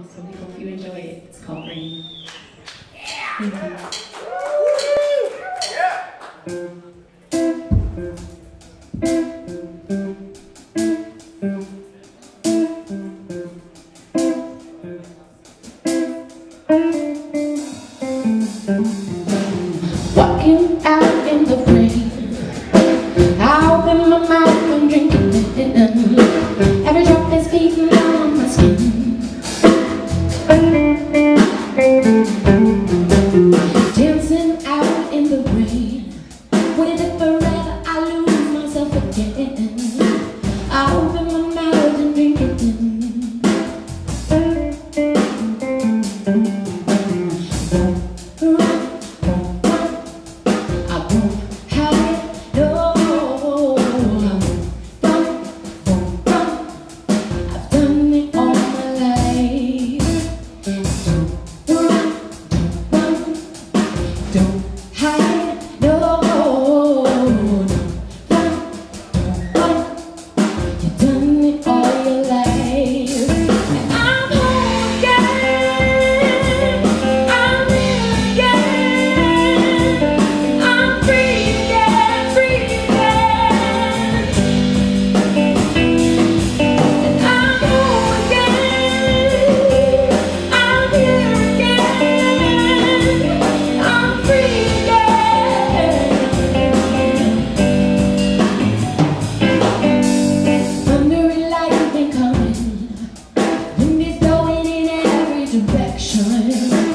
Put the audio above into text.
So we hope you enjoy it. It's called Rain. Yeah. Walking out in the time.